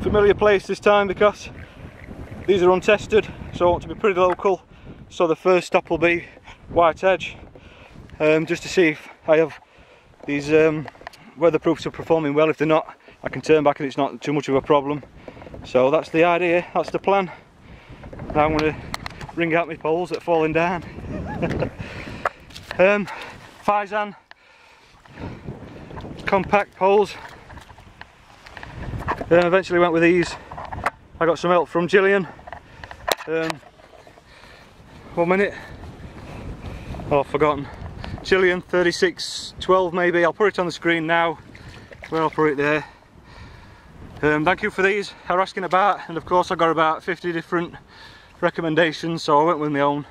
familiar place this time because these are untested so I want to be pretty local. So the first stop will be White Edge um, just to see if I have these um, weatherproofs are performing well. If they're not I can turn back and it's not too much of a problem. So that's the idea that's the plan. Now I'm going to ring out my poles that are falling down. Um, compact poles then eventually went with these. I got some help from Gillian. Um, one minute. Oh I've forgotten. Gillian 3612 maybe. I'll put it on the screen now. Where I'll put it there. Um, thank you for these. Are asking about and of course I got about 50 different recommendations so I went with my own.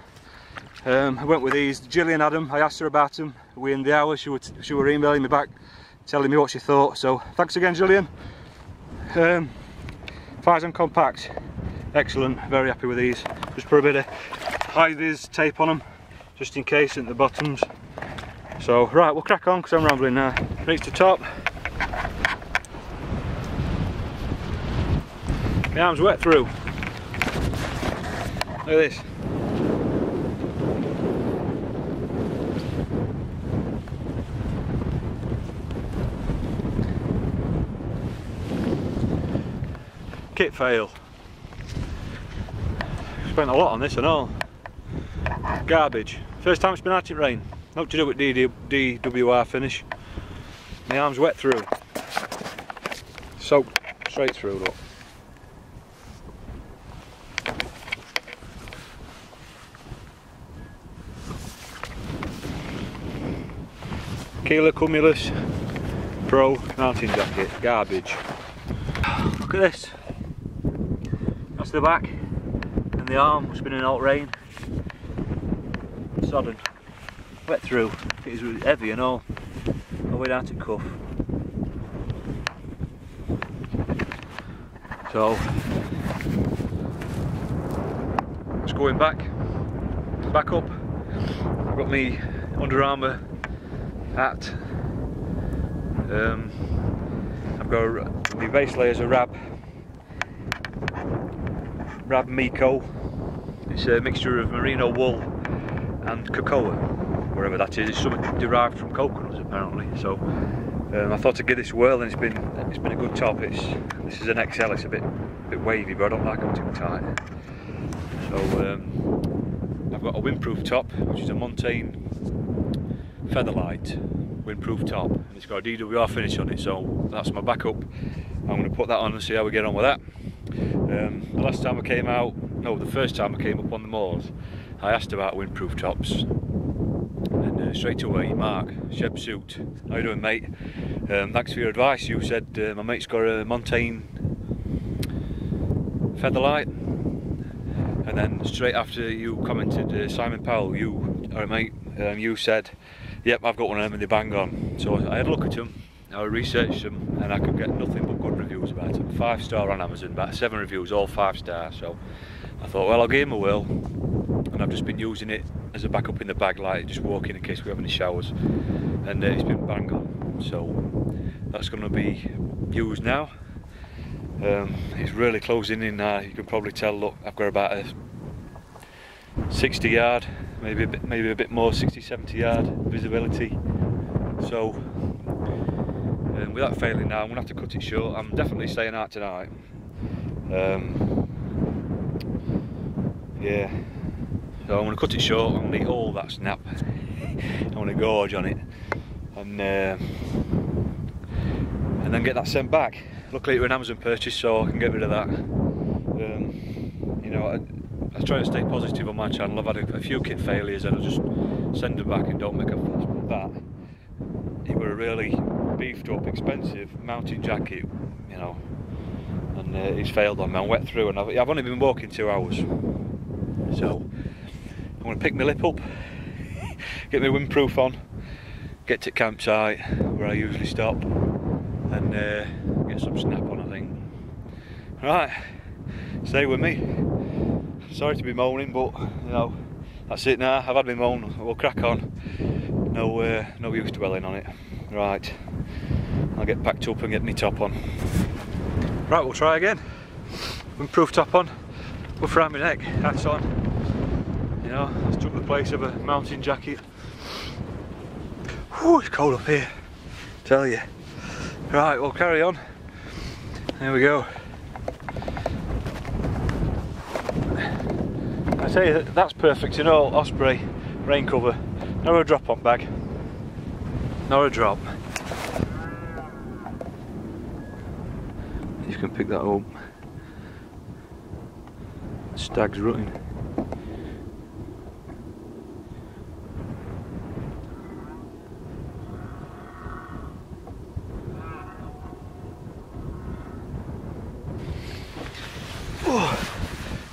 Um, I went with these. Gillian Adam I asked her about them We in the hour. She, would, she were emailing me back telling me what she thought. So thanks again Gillian um, Fizan Compact excellent. Very happy with these. Just put a bit of high vis tape on them just in case at the bottoms. So right we'll crack on because I'm rambling now. Reach the top. My arm's wet through. Look at this kit fail. Spent a lot on this and all. Garbage. First time it's been Arctic rain. Not to do with DWR finish. My arm's wet through. Soaked straight through look. Keela Cumulus Pro mountain jacket, garbage. Look at this. That's the back and the arm, it's been in alt rain. Sodden. Wet through. It is heavy and all. The way down to cuff. So it's going back. Back up. I've got me Under Armour hat. Um, I've got my base layers of Rab Rab MeCo. It's a mixture of merino wool and cocoa, wherever that is. It's something derived from coconuts apparently. So um, I thought I'd give this a whirl, and it's been it's been a good top. It's this is an XL. It's a bit bit wavy, but I don't like them too tight. So um, I've got a windproof top, which is a Montane Featherlite windproof top. And it's got a DWR finish on it, so that's my backup. I'm going to put that on and see how we get on with that. Um, the last time I came out, no, the first time I came up on the moors, I asked about windproof tops. And uh, straight away, Mark, Sheb Suit, how you doing mate? Um, thanks for your advice. You said uh, my mate's got a Montane Featherlite. And then straight after you commented, uh, Simon Powell, you, alright mate, um, you said, yep, I've got one of them and they bang on. So I had a look at them I researched them and I could get nothing but reviews about them. Five star on Amazon, about seven reviews, all five star. So I thought, well, I'll give him a whirl. And I've just been using it as a backup in the bag, like just walking in case we have any showers. And uh, it's been bang on. So that's going to be used now. Um, it's really closing in now. You can probably tell. Look, I've got about a 60 yard, maybe a bit, maybe a bit more, 60, 70 yard visibility. So um, without failing now, I'm to have to cut it short. I'm definitely staying out tonight. Um, yeah, so I'm to cut it short. I'm to eat all that snap. I'm to gorge on it. And, uh, and then get that sent back. Luckily it was an Amazon purchase so I can get rid of that. Um, you know, I, I try to stay positive on my channel. I've had a, a few kit failures and I just send them back and don't make a fuss. But that, it were a really beefed up, expensive mountain jacket, you know, and uh, it's failed on me. I'm wet through, and I've, I've only been walking two hours, so I'm going to pick my lip up, get my windproof on, get to campsite where I usually stop, and uh, get some snap on. I think. Right, stay with me. Sorry to be moaning, but you know that's it now. I've had my moan. We'll crack on. No, uh, no use dwelling on it. Right, I'll get packed up and get my top on. Right, we'll try again. Windproof top on, buff around my neck, hats on. You know, I took the place of a mountain jacket. Whew, it's cold up here, tell you. Right, we'll carry on. There we go. I tell you, that's perfect You know, Osprey rain cover. Not a drop on bag. Not a drop. You can pick that up. Stag's rutting.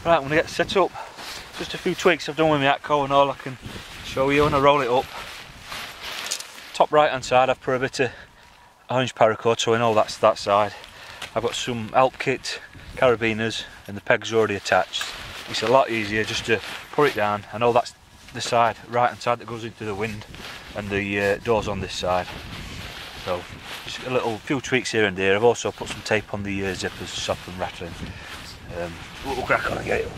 Right, I'm going to get set up. Just a few tweaks I've done with my Akto and all I can show you when I roll it up. Top right hand side I've put a bit of orange paracord so I know that's that side. I've got some Alpkit, carabiners and the pegs already attached. It's a lot easier just to put it down. I know that's the side, right hand side that goes into the wind and the uh, doors on this side. So just a little few tweaks here and there. I've also put some tape on the uh, zippers to stop them rattling. Um, we'll crack on and get it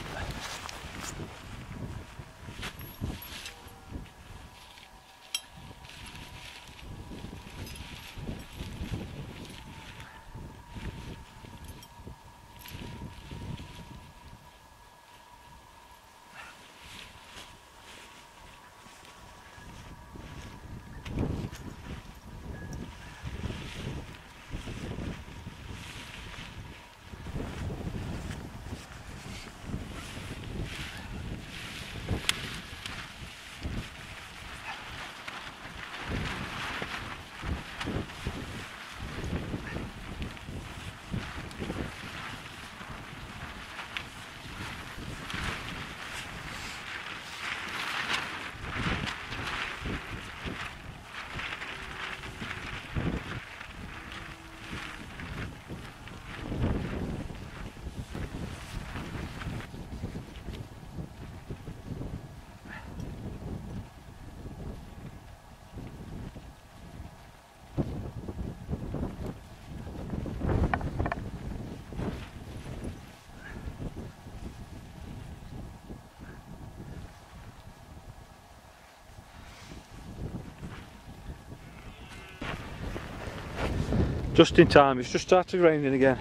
just in time it's just started raining again.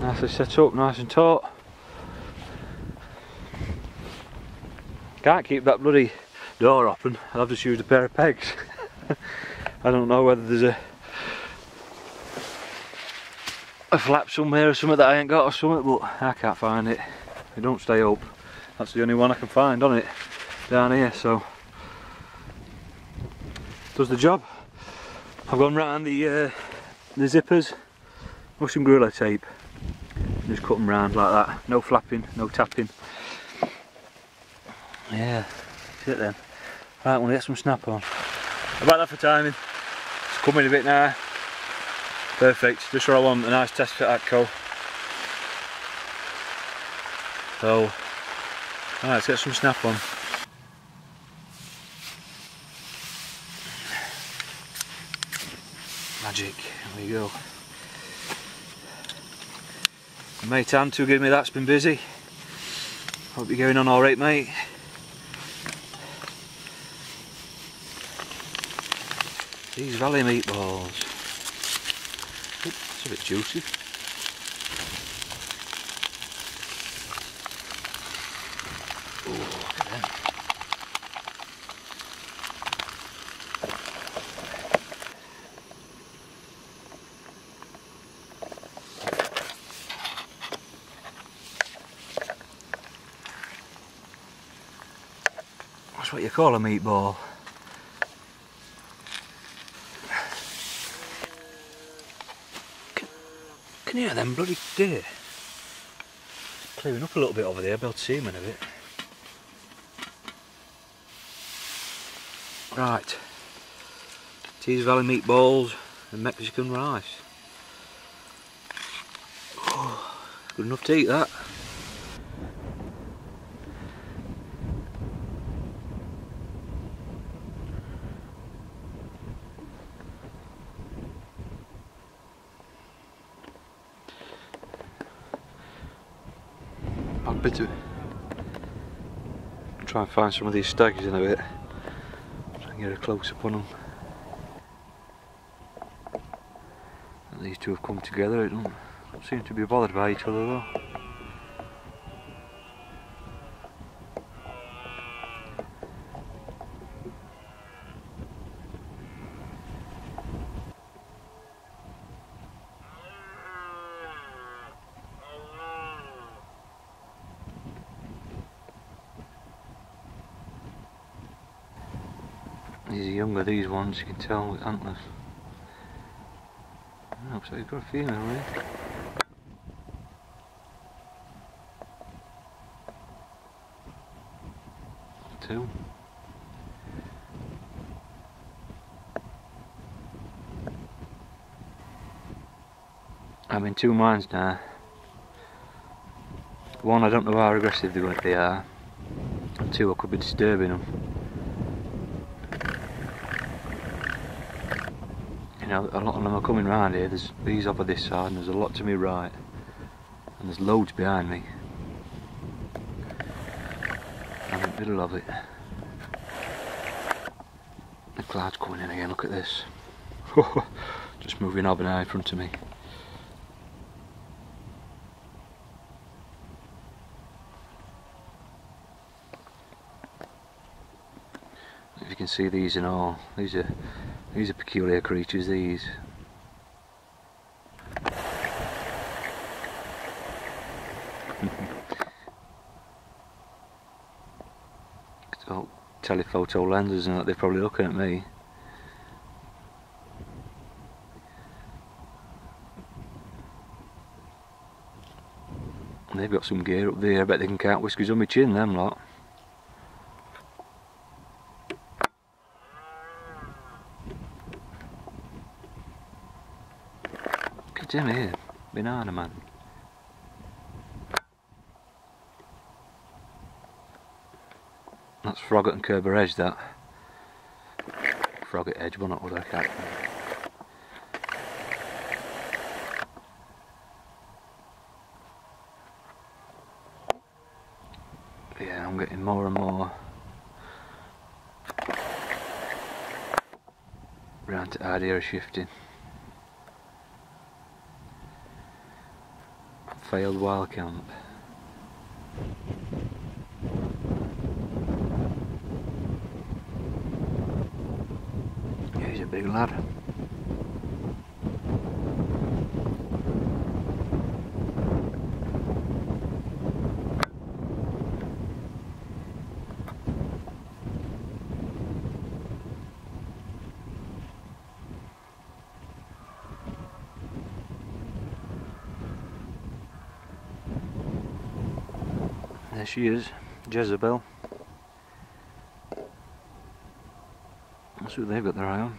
Nicely set up nice and taut. Can't keep that bloody door open I've just used a pair of pegs. I don't know whether there's a a flap somewhere or something that I ain't got or something but I can't find it. It don't stay up. That's the only one I can find on it down here so. Does the job I've gone round the uh, the zippers with some Gorilla tape. Just cut them round like that. No flapping, no tapping. Yeah, that's it then. Right, gonna get some snap on. About that for timing. It's coming a bit now. Perfect, just what I want, a nice test fit Akto. So, right, let's get some snap on. Magic, there we go. Mate Antu gave me that's been busy. Hope you're going on alright mate. These valley meatballs. It's a bit juicy. That's what you call a meatball. Can, can you hear them bloody deer? Clearing up a little bit over there, I'll to see them in a bit. Right. Tees Valley meatballs and Mexican rice. Oh, good enough to eat that. bit of try and find some of these stags in a bit. Try and get a close up on them. And these two have come together. They don't, don't seem to be bothered by each other though. These these ones, you can tell with antlers. Looks like you've got a female here. Two. I'm in two minds now. One, I don't know how aggressive they are. Two, I could be disturbing them. Know, a lot of them are coming round here. There's these over this side, and there's a lot to me right, and there's loads behind me. I'm in the middle of it. The cloud's coming in again. Look at this. Just moving over now in front of me. If you can see these and all, these are these are peculiar creatures. These. oh, telephoto lenses and that they're probably looking at me. They've got some gear up there, I bet they can count whiskers on my chin, them lot. At here, banana man. That's Froggatt and Curbar Edge that. Froggatt Edge, one not I can't. Yeah, I'm getting more and more round to idea of shifting. Failed wild camp. He's a big lad. She is, Jezebel. That's who they've got their eye on.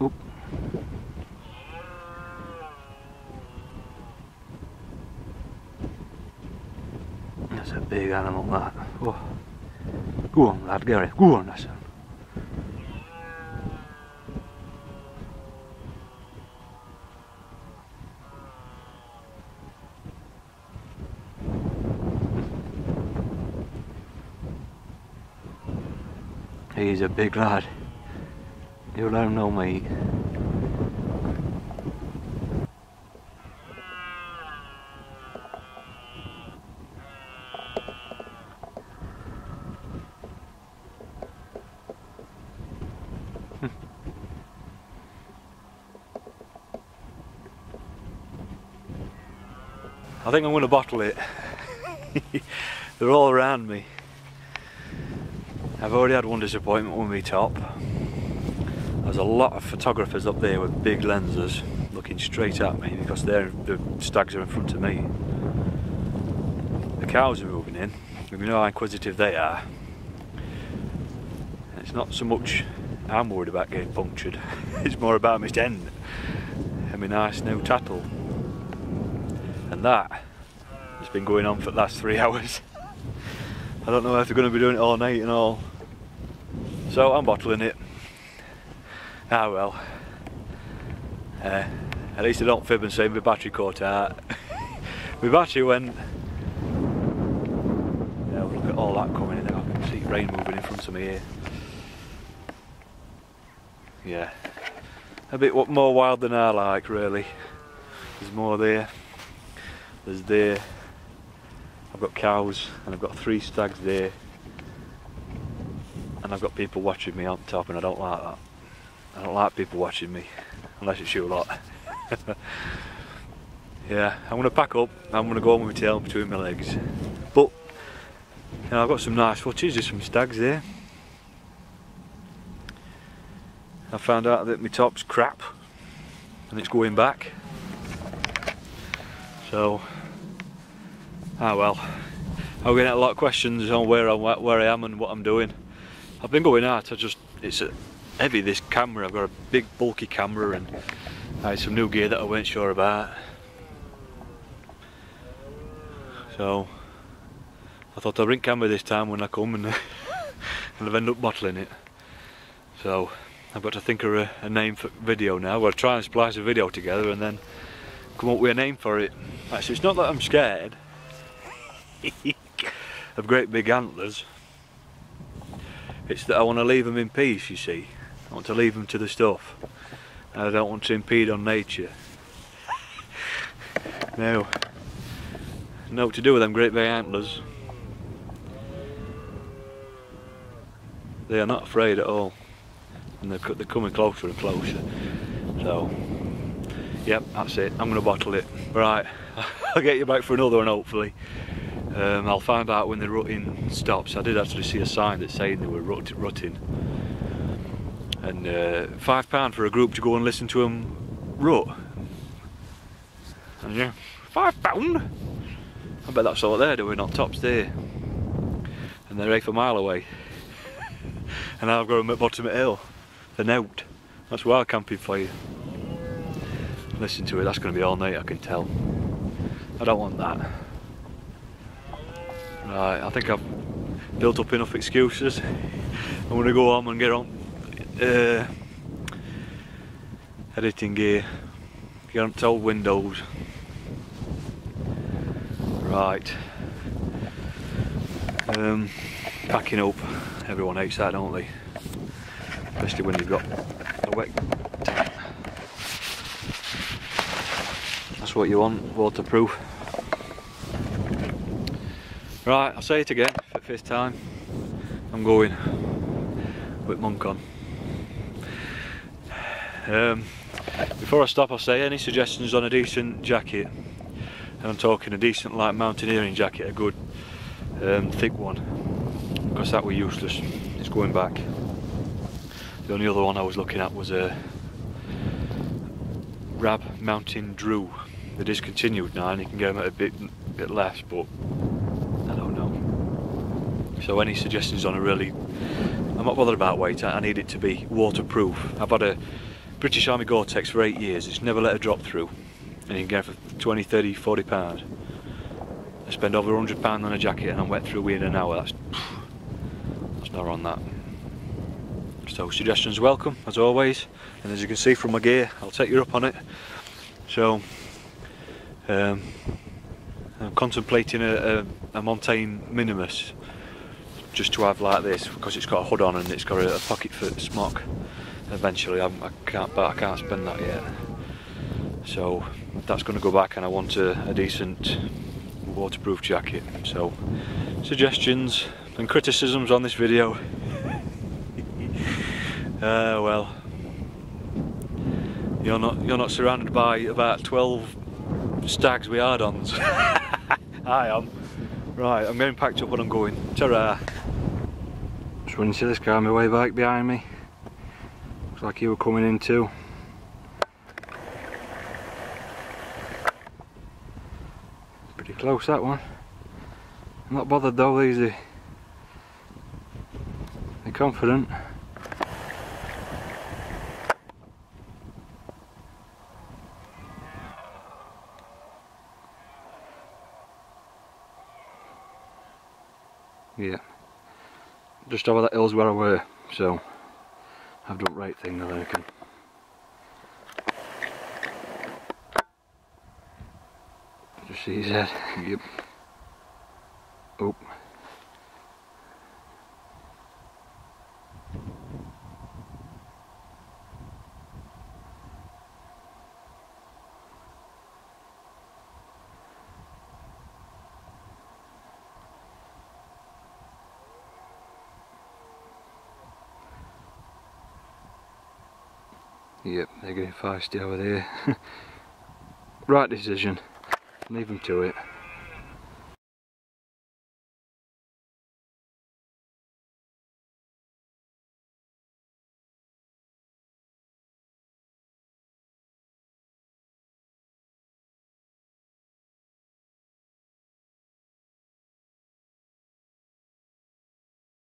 Oop. That's a big animal that. Oh. Go on lad, Gary, go on that's He's a big lad. You him know, me. I think I'm going to bottle it. They're all around me. I've already had one disappointment with me top. There's a lot of photographers up there with big lenses looking straight at me because they're, the stags are in front of me. The cows are moving in. You know how inquisitive they are. It's not so much I'm worried about getting punctured. it's more about my end and my nice new tattle. And that has been going on for the last three hours. I don't know if they're going to be doing it all night and all. So I'm bottling it. Ah well. Uh, at least I don't fib and say my battery caught out. my battery went... Yeah, look at all that coming in there. I can see rain moving in front of me here. Yeah. A bit more wild than I like really. There's more there. There's there. I've got cows and I've got three stags there and I've got people watching me on top and I don't like that. I don't like people watching me unless it's you a lot. yeah, I'm to pack up, I'm to go on with my tail between my legs. But you know, I've got some nice footage, there's some stags there. I found out that my top's crap and it's going back. So Ah well, I'm getting a lot of questions on where I'm where I am and what I'm doing. I've been going out. I just it's a heavy this camera. I've got a big bulky camera and I had some new gear that I weren't sure about. So I thought I'd bring camera this time when I come and, and I've ended up bottling it. So I've got to think of a, a name for video now. We'll try and splice a video together and then come up with a name for it. Actually, it's not that I'm scared of great big antlers. It's that I want to leave them in peace, you see. I want to leave them to the stuff. And I don't want to impede on nature. now, know to do with them great big antlers. They are not afraid at all. And they're, they're coming closer and closer. So, yep, that's it. I'm going to bottle it. Right, I'll get you back for another one hopefully. Um, I'll find out when the rutting stops. I did actually see a sign that saying they were rut rutting. And uh, five pound for a group to go and listen to him rut. And yeah, five pound? I bet that's all they're doing on tops there. And they're half a mile away. and I've got them at bottom of the hill. They're note. That's wild camping for you. Listen to it, that's going to be all night I can tell. I don't want that. Right, I think I've built up enough excuses. I'm going to go home and get on uh, editing gear, get to Windows. Right, um, packing up. Everyone hates that, don't they? Especially when you've got a wet That's what you want, waterproof. Right, I'll say it again for the first time. I'm going with Monk on. Um, before I stop, I'll say any suggestions on a decent jacket, and I'm talking a decent like mountaineering jacket, a good um, thick one, because that were useless. It's going back. The only other one I was looking at was a Rab Mountain Drew. They're discontinued now, and you can get them at a bit bit less, but I don't know. so any suggestions on a really, I'm not bothered about weight, I need it to be waterproof. I've had a British Army Gore-Tex for eight years, it's never let a drop through. And you can get it for 20, 30, 40 pounds. I spend over 100 pounds on a jacket and I'm wet through within an hour, that's, that's not on that. So suggestions welcome, as always. And as you can see from my gear, I'll take you up on it. So, um, I'm contemplating a, a, a Montane Minimus just to have like this because it's got a hood on and it's got a, a pocket foot smock eventually I'm, I can't but I can't spend that yet so that's going to go back and I want a, a decent waterproof jacket so suggestions and criticisms on this video uh, well you're not you're not surrounded by about 12 stags with hard-ons I am Right, I'm getting packed up and I'm going. Ta-ra! Just running to this car on my way back behind me. Looks like you were coming in too. Pretty close that one. I'm not bothered though, easy. They're confident. Yeah. Just over that hill's where I were, so I've done the right thing I reckon. Just see his head. Yep. Oh. Yep, they're getting feisty over there. right decision. Leave them to it.